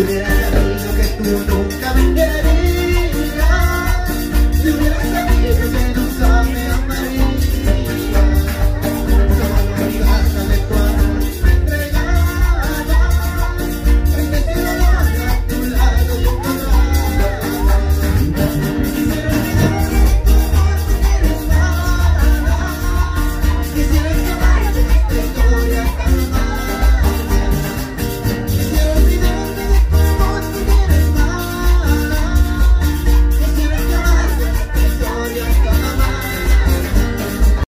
hubiera sabido que tú nunca me